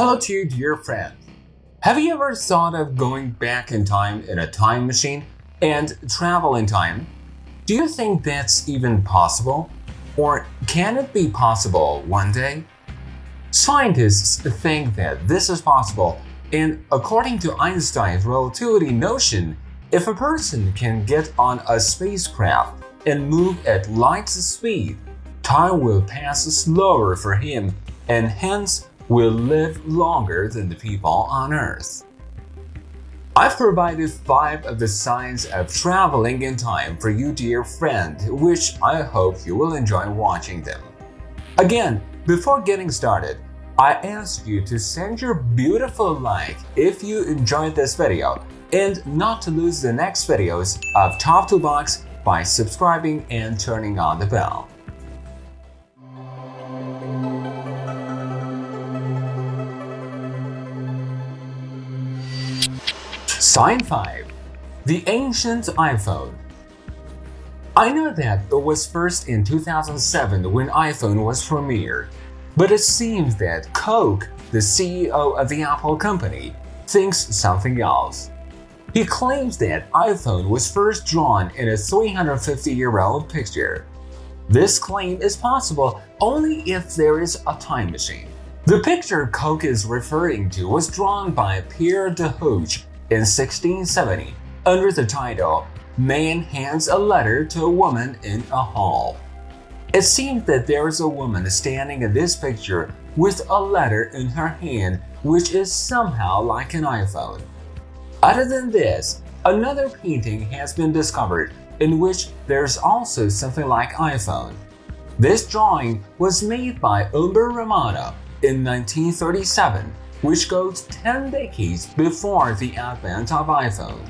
Hello to you, dear friend. Have you ever thought of going back in time in a time machine and travel in time? Do you think that's even possible? Or can it be possible one day? Scientists think that this is possible, and according to Einstein's relativity notion, if a person can get on a spacecraft and move at light speed, time will pass slower for him and hence will live longer than the people on Earth. I've provided 5 of the signs of traveling in time for you dear friend, which I hope you will enjoy watching them. Again, before getting started, I ask you to send your beautiful like if you enjoyed this video and not to lose the next videos of Top 2 Box by subscribing and turning on the bell. Sign 5 The Ancient iPhone I know that it was first in 2007 when iPhone was premiered, but it seems that Cook, the CEO of the Apple company, thinks something else. He claims that iPhone was first drawn in a 350-year-old picture. This claim is possible only if there is a time machine. The picture Cook is referring to was drawn by Pierre de Hooch in 1670 under the title Man Hands a Letter to a Woman in a Hall. It seems that there is a woman standing in this picture with a letter in her hand which is somehow like an iPhone. Other than this, another painting has been discovered in which there's also something like iPhone. This drawing was made by Umberto Romano in 1937 which goes 10 decades before the advent of iPhone.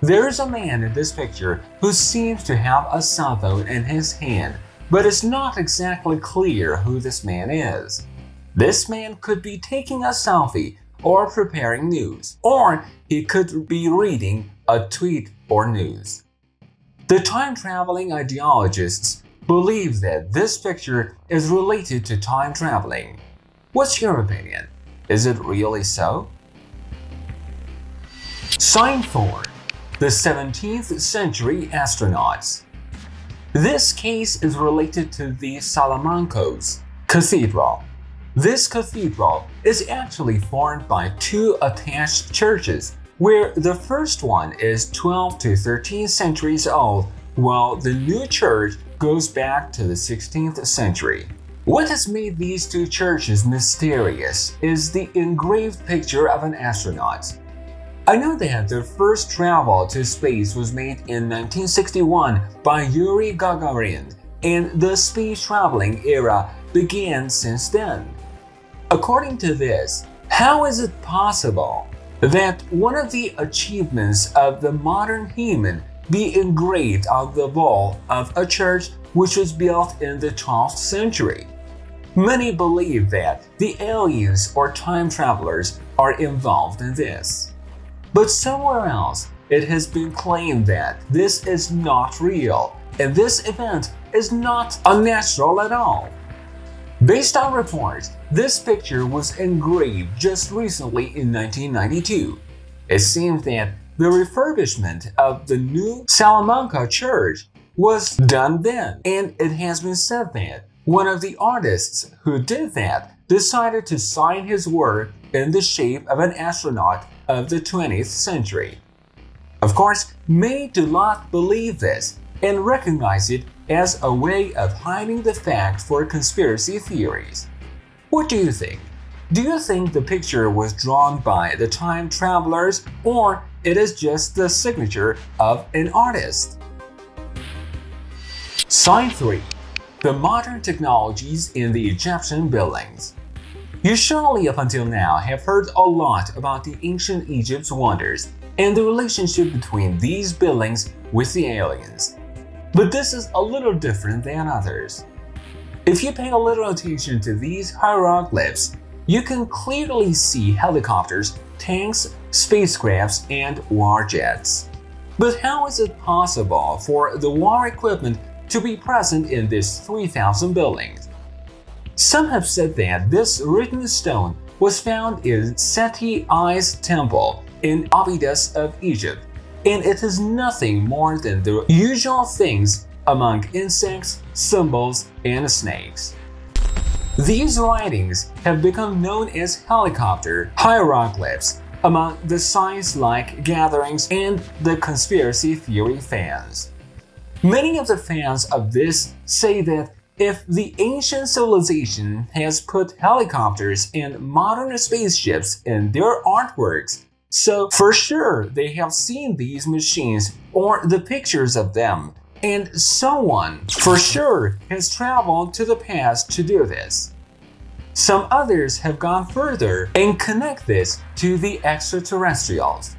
There is a man in this picture who seems to have a cell phone in his hand, but it's not exactly clear who this man is. This man could be taking a selfie or preparing news, or he could be reading a tweet or news. The time-traveling ideologists believe that this picture is related to time traveling. What's your opinion? Is it really so? Sign 4 The 17th Century Astronauts This case is related to the Salamanca's Cathedral. This cathedral is actually formed by two attached churches, where the first one is 12 to 13 centuries old, while the new church goes back to the 16th century. What has made these two churches mysterious is the engraved picture of an astronaut. I know that the first travel to space was made in 1961 by Yuri Gagarin, and the space traveling era began since then. According to this, how is it possible that one of the achievements of the modern human be engraved on the wall of a church which was built in the 12th century? Many believe that the aliens or time travelers are involved in this. But somewhere else, it has been claimed that this is not real and this event is not unnatural at all. Based on reports, this picture was engraved just recently in 1992. It seems that the refurbishment of the new Salamanca church was done then, and it has been said that one of the artists who did that decided to sign his work in the shape of an astronaut of the 20th century. Of course, many do not believe this and recognize it as a way of hiding the fact for conspiracy theories. What do you think? Do you think the picture was drawn by the time travelers or it is just the signature of an artist? Sign 3 the modern technologies in the Egyptian buildings. You surely up until now have heard a lot about the ancient Egypt's wonders and the relationship between these buildings with the aliens. But this is a little different than others. If you pay a little attention to these hieroglyphs, you can clearly see helicopters, tanks, spacecrafts, and war jets. But how is it possible for the war equipment to be present in these 3,000 buildings. Some have said that this written stone was found in Seti I's temple in Abydos of Egypt, and it is nothing more than the usual things among insects, symbols, and snakes. These writings have become known as helicopter hieroglyphs among the science-like gatherings and the conspiracy theory fans. Many of the fans of this say that if the ancient civilization has put helicopters and modern spaceships in their artworks, so for sure they have seen these machines or the pictures of them, and someone for sure has traveled to the past to do this. Some others have gone further and connect this to the extraterrestrials.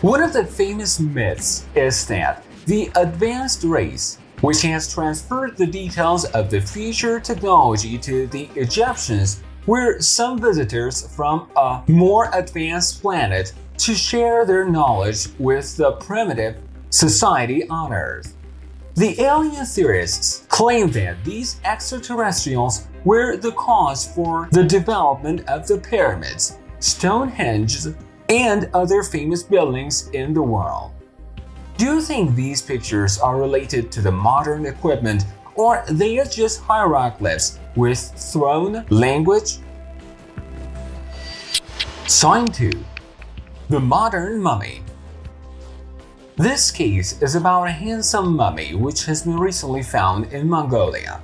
One of the famous myths is that the advanced race which has transferred the details of the future technology to the Egyptians were some visitors from a more advanced planet to share their knowledge with the primitive society on Earth. The alien theorists claim that these extraterrestrials were the cause for the development of the pyramids, Stonehenge, and other famous buildings in the world. Do you think these pictures are related to the modern equipment or they are just hieroglyphs with thrown language? Sign 2 The Modern Mummy This case is about a handsome mummy which has been recently found in Mongolia.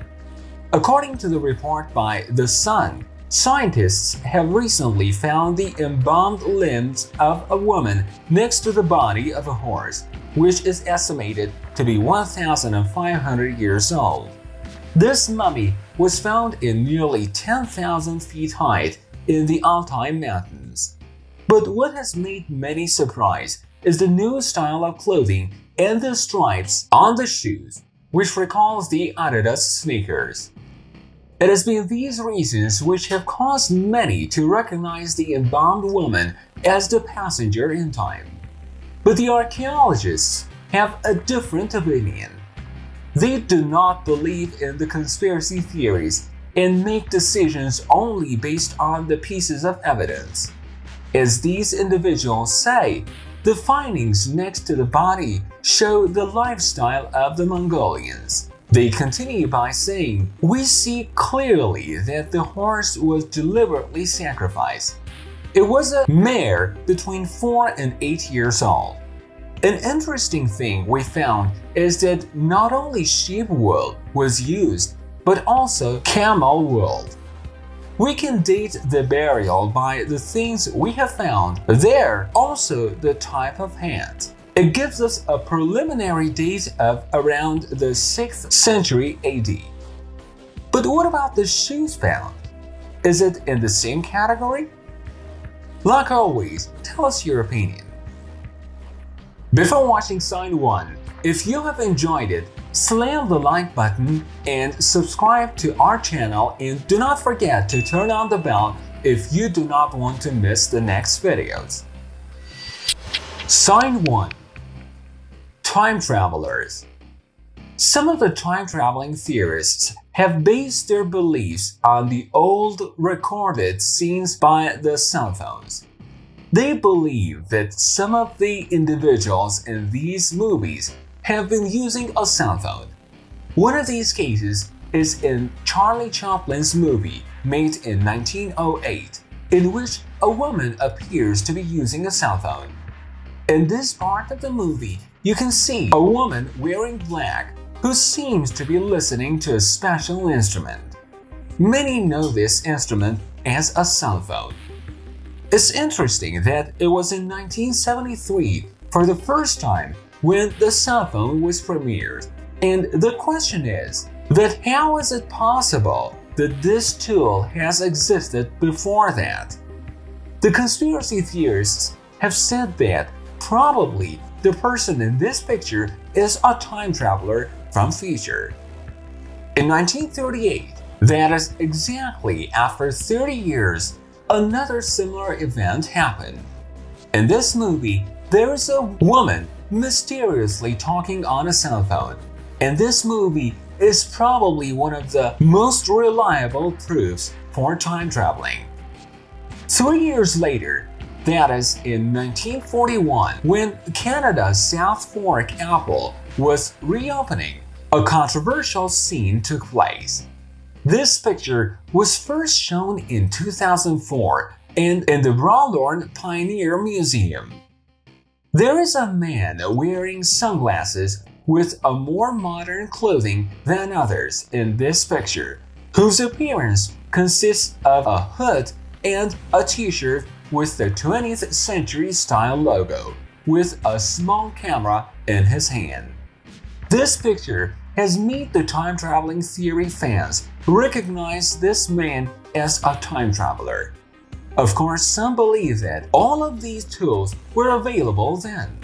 According to the report by The Sun, scientists have recently found the embalmed limbs of a woman next to the body of a horse which is estimated to be 1,500 years old. This mummy was found in nearly 10,000 feet height in the Altai Mountains. But what has made many surprised is the new style of clothing and the stripes on the shoes, which recalls the Adidas sneakers. It has been these reasons which have caused many to recognize the embalmed woman as the passenger in time. But the archaeologists have a different opinion. They do not believe in the conspiracy theories and make decisions only based on the pieces of evidence. As these individuals say, the findings next to the body show the lifestyle of the Mongolians. They continue by saying, We see clearly that the horse was deliberately sacrificed. It was a mare between 4 and 8 years old. An interesting thing we found is that not only sheep wool was used, but also camel wool. We can date the burial by the things we have found there, also the type of hand. It gives us a preliminary date of around the 6th century AD. But what about the shoes found? Is it in the same category? Like always, tell us your opinion. Before watching Sign 1, if you have enjoyed it, slam the like button and subscribe to our channel and do not forget to turn on the bell if you do not want to miss the next videos. Sign 1 Time Travelers Some of the time-traveling theorists have based their beliefs on the old recorded scenes by the cell phones. They believe that some of the individuals in these movies have been using a cell phone. One of these cases is in Charlie Chaplin's movie made in 1908, in which a woman appears to be using a cell phone. In this part of the movie, you can see a woman wearing black who seems to be listening to a special instrument. Many know this instrument as a cell phone. It's interesting that it was in 1973 for the first time when the cell phone was premiered. And the question is that how is it possible that this tool has existed before that? The conspiracy theorists have said that probably the person in this picture is a time traveler from future. In 1938, that is exactly after 30 years, another similar event happened. In this movie, there is a woman mysteriously talking on a cell phone, and this movie is probably one of the most reliable proofs for time traveling. Three years later, that is in 1941, when Canada's South Fork Apple was reopening, a controversial scene took place. This picture was first shown in 2004 and in the Bralorne Pioneer Museum. There is a man wearing sunglasses with a more modern clothing than others in this picture, whose appearance consists of a hood and a t-shirt with the 20th century style logo, with a small camera in his hand. This picture has made the time traveling theory fans recognize this man as a time traveler. Of course, some believe that all of these tools were available then.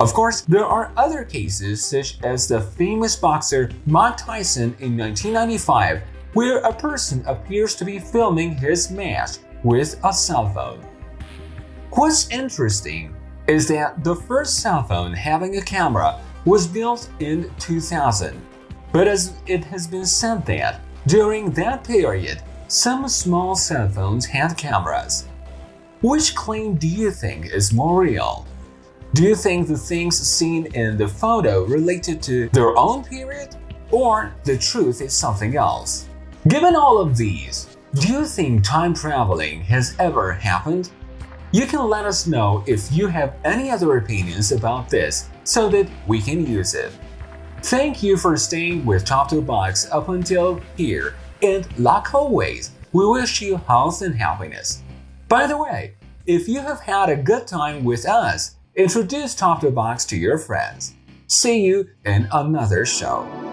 Of course, there are other cases such as the famous boxer Mike Tyson in 1995 where a person appears to be filming his match with a cell phone. What's interesting is that the first cell phone having a camera was built in 2000, but as it has been said that during that period, some small cell phones had cameras. Which claim do you think is more real? Do you think the things seen in the photo related to their own period, or the truth is something else? Given all of these, do you think time traveling has ever happened? You can let us know if you have any other opinions about this so that we can use it. Thank you for staying with 2 Box up until here, and like always, we wish you health and happiness. By the way, if you have had a good time with us, introduce Top 2 Box to your friends. See you in another show.